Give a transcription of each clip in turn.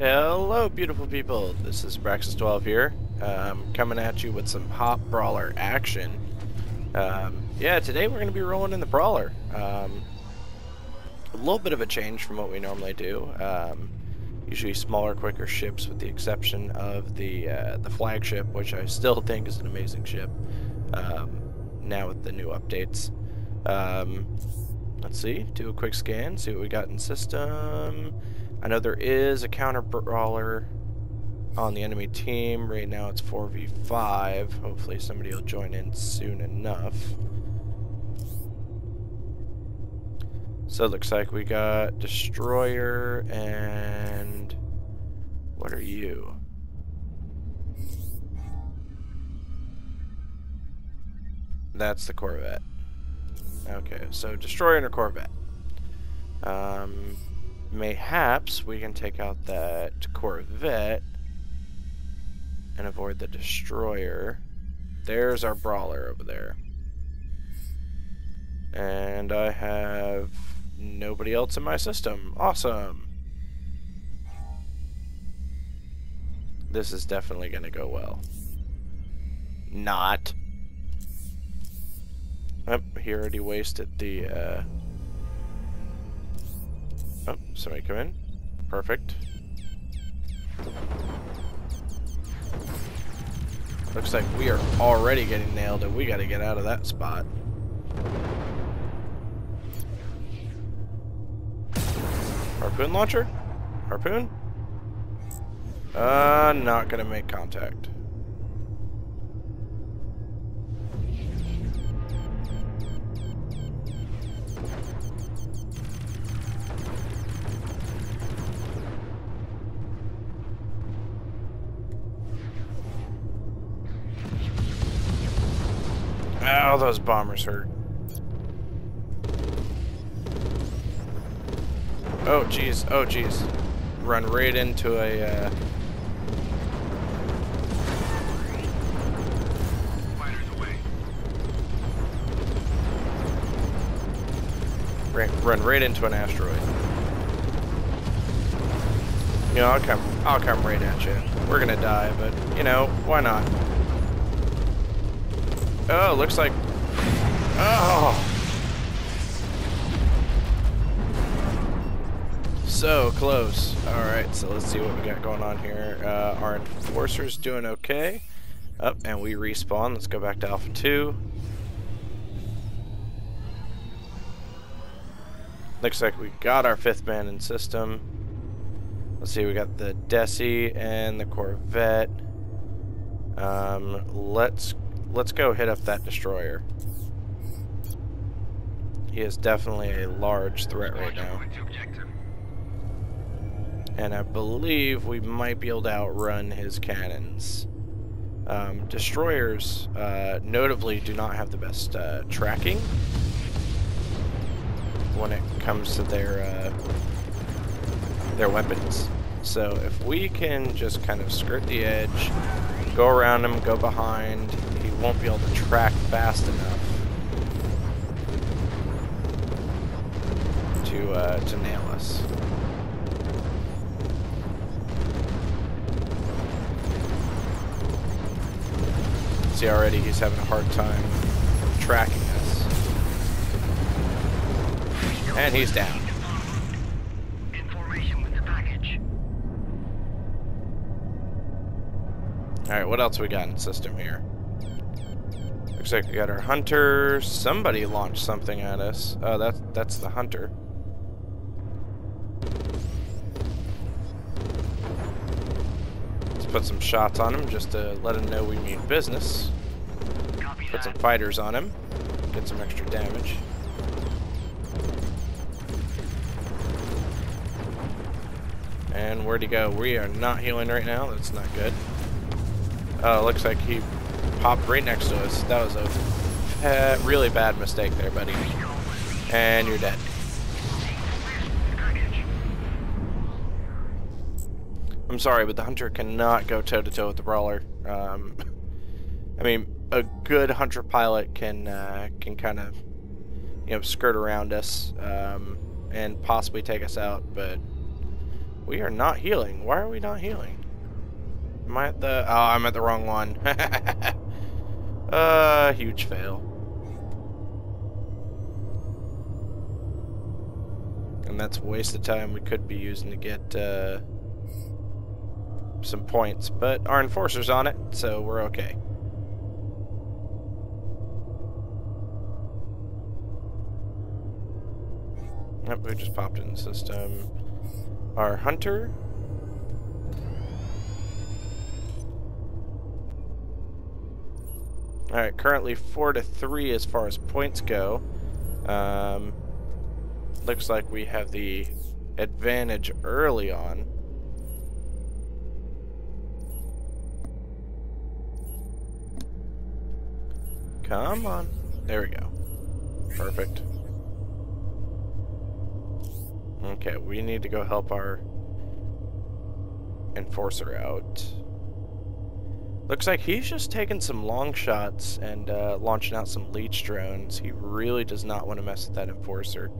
Hello, beautiful people. This is Abraxis12 here, um, coming at you with some Hop Brawler action. Um, yeah, today we're going to be rolling in the Brawler. Um, a little bit of a change from what we normally do. Um, usually smaller, quicker ships, with the exception of the uh, the flagship, which I still think is an amazing ship. Um, now with the new updates. Um, let's see. Do a quick scan. See what we got in system. I know there is a counter brawler on the enemy team. Right now it's 4v5. Hopefully somebody will join in soon enough. So it looks like we got Destroyer and... What are you? That's the Corvette. Okay, so Destroyer and a Corvette. Um, mayhaps we can take out that Corvette and avoid the Destroyer. There's our Brawler over there. And I have nobody else in my system. Awesome! This is definitely going to go well. Not. Oh, he already wasted the, uh, Oh, somebody come in. Perfect. Looks like we are already getting nailed and we gotta get out of that spot. Harpoon launcher? Harpoon? Uh, not gonna make contact. Those bombers hurt. Oh, jeez. Oh, jeez. Run right into a, uh... Run right into an asteroid. You know, I'll come, I'll come right at you. We're gonna die, but, you know, why not? Oh, looks like... Oh! So close. Alright, so let's see what we got going on here. Uh, our Enforcer's doing okay. Up, and we respawn. Let's go back to Alpha 2. Looks like we got our fifth man in system. Let's see, we got the Desi and the Corvette. Um, let's let's go hit up that destroyer. He is definitely a large threat right now. And I believe we might be able to outrun his cannons. Um, destroyers, uh, notably, do not have the best uh, tracking when it comes to their uh, their weapons. So if we can just kind of skirt the edge, go around him, go behind, he won't be able to track fast enough to uh, to nail us. See already he's having a hard time tracking us. And he's down. Alright, what else we got in system here? Looks like we got our hunter. Somebody launched something at us. Oh, that's that's the hunter. Put some shots on him just to let him know we mean business. Put some fighters on him. Get some extra damage. And where'd he go? We are not healing right now. That's not good. Oh, looks like he popped right next to us. That was a uh, really bad mistake there, buddy. And you're dead. I'm sorry, but the Hunter cannot go toe-to-toe with the Brawler. Um, I mean, a good Hunter pilot can uh, can kind of, you know, skirt around us um, and possibly take us out, but We are not healing. Why are we not healing? Am I at the... Oh, I'm at the wrong one. uh, huge fail. And that's a waste of time we could be using to get uh, some points. But our enforcer's on it, so we're okay. Yep, we just popped in the system. Our hunter. Alright, currently 4 to 3 as far as points go. Um, looks like we have the advantage early on. Come on. There we go. Perfect. Okay, we need to go help our enforcer out. Looks like he's just taking some long shots and uh, launching out some leech drones. He really does not want to mess with that enforcer.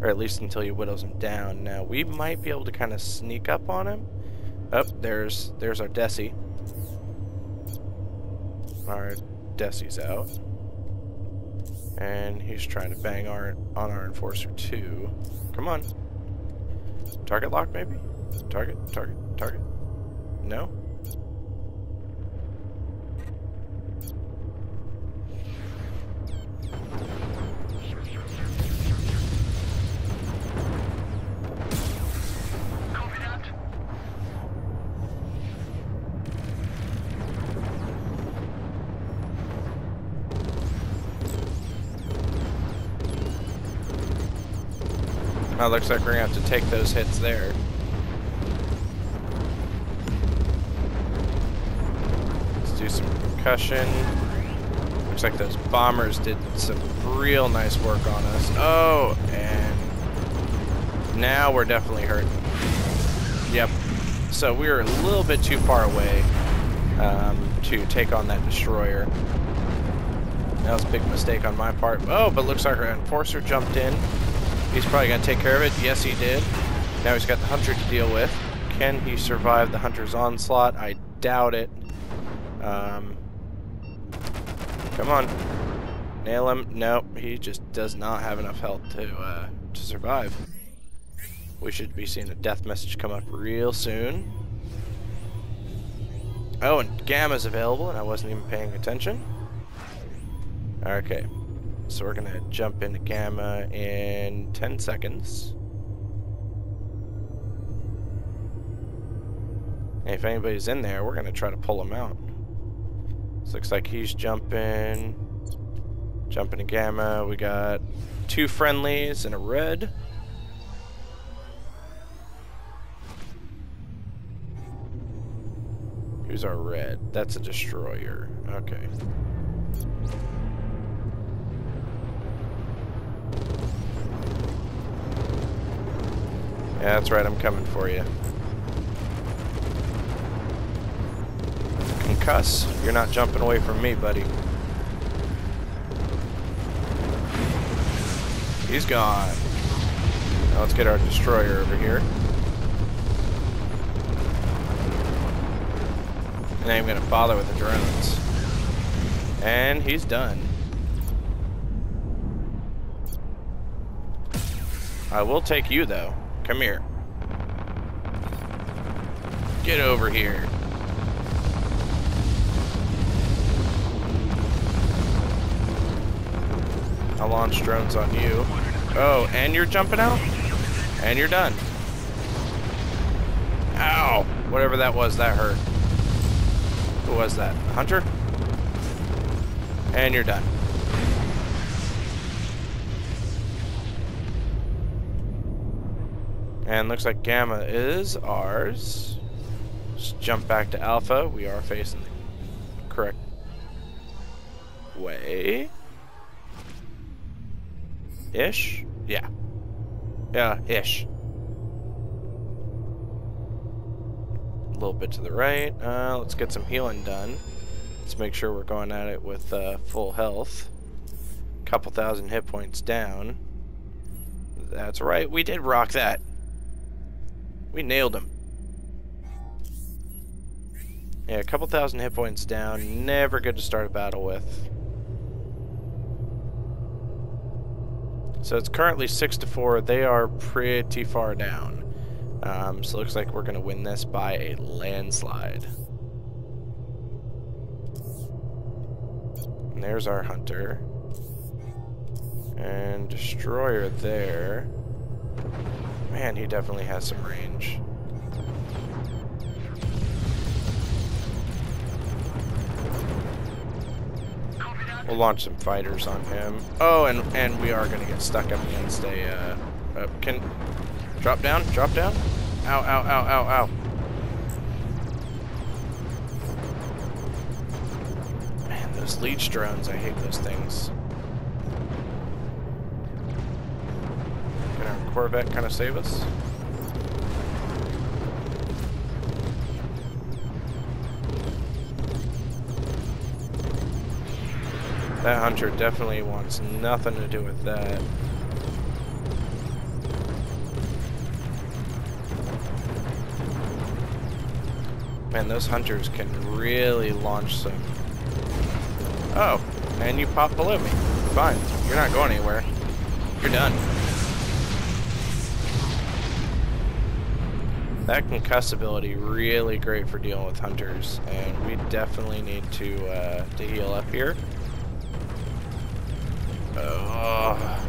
Or at least until he whittles him down. Now, we might be able to kind of sneak up on him. Oh, there's, there's our Desi. Our Desi's out. And he's trying to bang our on our enforcer too. Come on. Target lock, maybe? Target, target, target. No? Looks like we're gonna have to take those hits there. Let's do some concussion. Looks like those bombers did some real nice work on us. Oh, and now we're definitely hurt. Yep. So we were a little bit too far away um, to take on that destroyer. That was a big mistake on my part. Oh, but looks like our enforcer jumped in. He's probably going to take care of it. Yes, he did. Now he's got the hunter to deal with. Can he survive the hunter's onslaught? I doubt it. Um, come on. Nail him. Nope, he just does not have enough health to, uh, to survive. We should be seeing a death message come up real soon. Oh, and Gamma's available, and I wasn't even paying attention. Okay. So we're to jump into Gamma in 10 seconds. And if anybody's in there, we're to try to pull him out. So looks like he's jumping. Jumping to Gamma. We got two friendlies and a red. Who's our red? That's a destroyer. Okay. Yeah, that's right, I'm coming for you. Concuss, you're not jumping away from me, buddy. He's gone. Now let's get our destroyer over here. And I'm gonna bother with the drones. And he's done. I will take you though. Come here. Get over here. I'll launch drones on you. Oh, and you're jumping out? And you're done. Ow! Whatever that was, that hurt. Who was that? Hunter? And you're done. And looks like Gamma is ours. Just jump back to Alpha. We are facing the correct way. Ish? Yeah. Yeah, ish. A little bit to the right. Uh, let's get some healing done. Let's make sure we're going at it with uh, full health. Couple thousand hit points down. That's right, we did rock that. We nailed him. Yeah, a couple thousand hit points down. Never good to start a battle with. So it's currently 6 to 4. They are pretty far down. Um, so it looks like we're going to win this by a landslide. And there's our hunter. And destroyer there. Man, he definitely has some range. We'll launch some fighters on him. Oh, and and we are gonna get stuck up against a. Uh, uh, can drop down, drop down. Ow, ow, ow, ow, ow. Man, those leech drones, I hate those things. Corvette kind of save us? That hunter definitely wants nothing to do with that. Man, those hunters can really launch some... Oh, and you pop below me. Fine, you're not going anywhere. You're done. That concuss ability really great for dealing with hunters, and we definitely need to uh, to heal up here. Oh.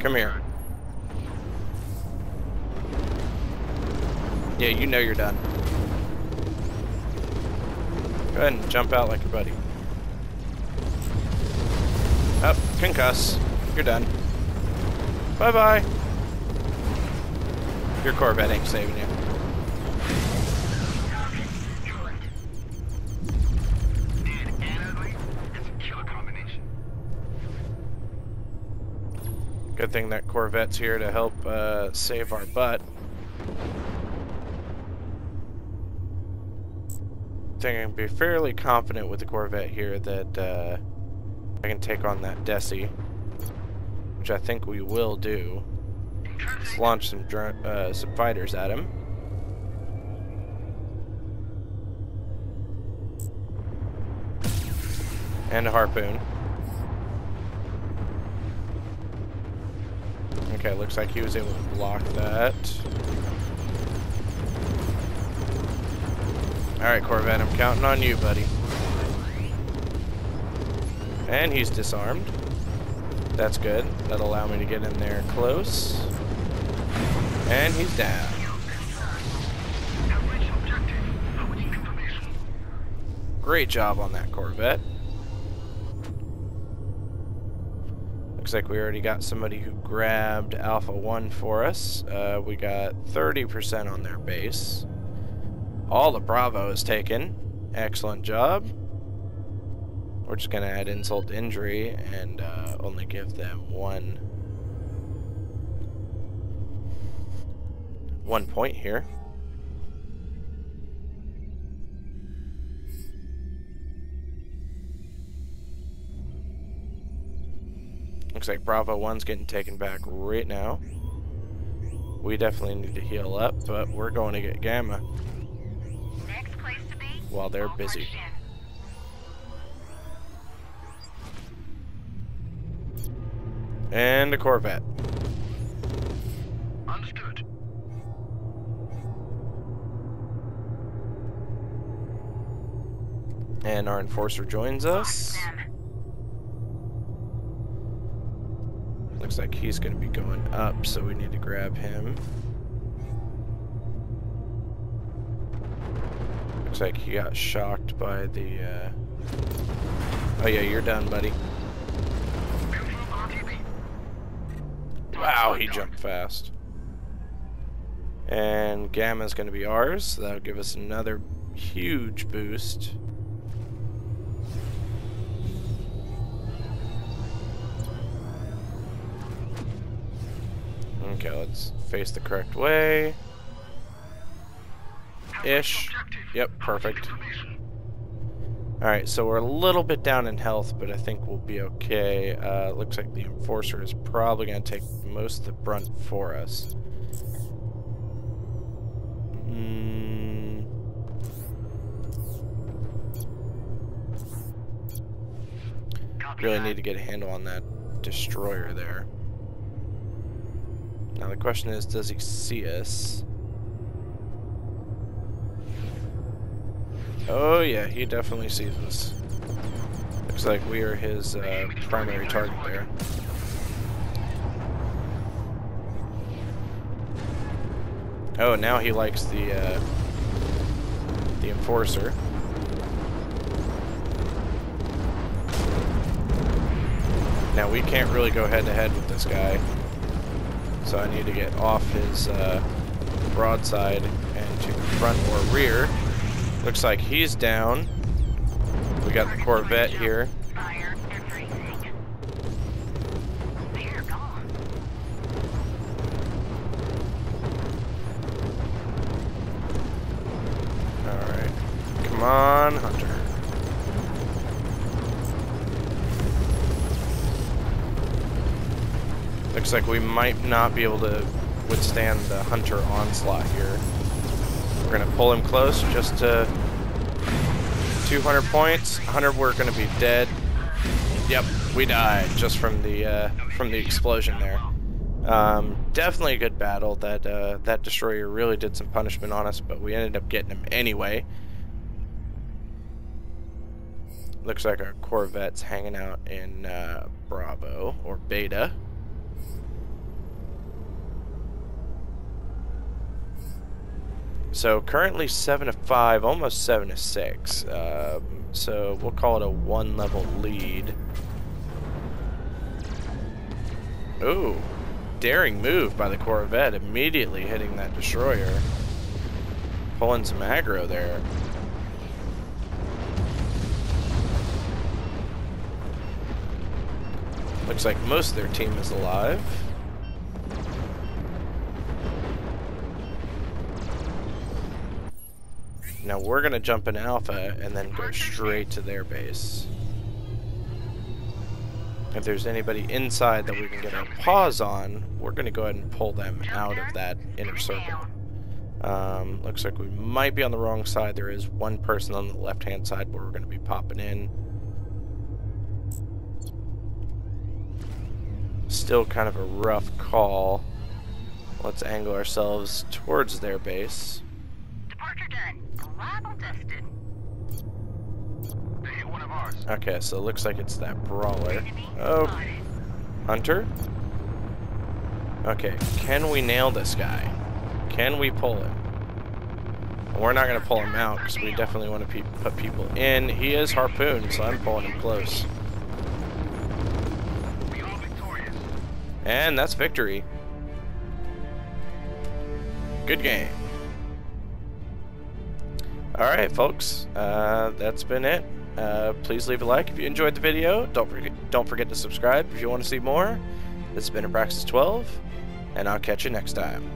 Come here. Yeah, you know you're done. Go ahead and jump out like your buddy. Concuss. You're done. Bye-bye. Your Corvette ain't saving you. Good thing that Corvette's here to help uh, save our butt. I think I can be fairly confident with the Corvette here that uh, I can take on that Desi, which I think we will do. Let's launch some uh, some fighters at him. And a harpoon. Okay, looks like he was able to block that. Alright, Corvette, I'm counting on you, buddy. And he's disarmed. That's good. That'll allow me to get in there close. And he's down. Great job on that Corvette. Looks like we already got somebody who grabbed Alpha 1 for us. Uh, we got 30% on their base. All the Bravo is taken. Excellent job. We're just going to add insult to injury and uh, only give them one one point here. Looks like Bravo 1's getting taken back right now. We definitely need to heal up, but we're going to get Gamma. while they're busy. And a Corvette. Understood. And our enforcer joins us. Looks like he's going to be going up, so we need to grab him. Looks like he got shocked by the, uh... Oh yeah, you're done, buddy. Wow, he jumped fast. And Gamma is going to be ours, so that'll give us another huge boost. Okay, let's face the correct way. Ish. Yep, perfect. Alright, so we're a little bit down in health, but I think we'll be okay. Uh, looks like the Enforcer is probably going to take most of the brunt for us. Mm. Really need to get a handle on that destroyer there. Now the question is, does he see us? Oh yeah, he definitely sees us. Looks like we are his uh, primary target there. Oh, now he likes the uh, the enforcer. Now we can't really go head to head with this guy, so I need to get off his uh, broadside and to front or rear. Looks like he's down. We got the Corvette here. Alright. Come on, Hunter. Looks like we might not be able to withstand the Hunter onslaught here. We're going to pull him close just to 200 points. 100 we're going to be dead. Yep, we died just from the uh, from the explosion there. Um, definitely a good battle. That uh, that destroyer really did some punishment on us, but we ended up getting him anyway. Looks like our Corvette's hanging out in uh, Bravo or Beta. So currently 7 to 5, almost 7 to 6. Um, so we'll call it a one level lead. Ooh, daring move by the Corvette, immediately hitting that destroyer. Pulling some aggro there. Looks like most of their team is alive. Now we're going to jump in Alpha and then go straight to their base. If there's anybody inside that we can get our paws on, we're going to go ahead and pull them out of that inner circle. Um, looks like we might be on the wrong side. There is one person on the left-hand side where we're going to be popping in. Still kind of a rough call. Let's angle ourselves towards their base. Departure done. Okay, so it looks like it's that brawler. Oh, Hunter? Okay, can we nail this guy? Can we pull him? We're not going to pull him out because we definitely want to pe put people in. He is Harpoon, so I'm pulling him close. And that's victory. Good game. Alright, folks. Uh, that's been it. Uh, please leave a like if you enjoyed the video. Don't forget, don't forget to subscribe if you want to see more. This has been Abraxis12, and I'll catch you next time.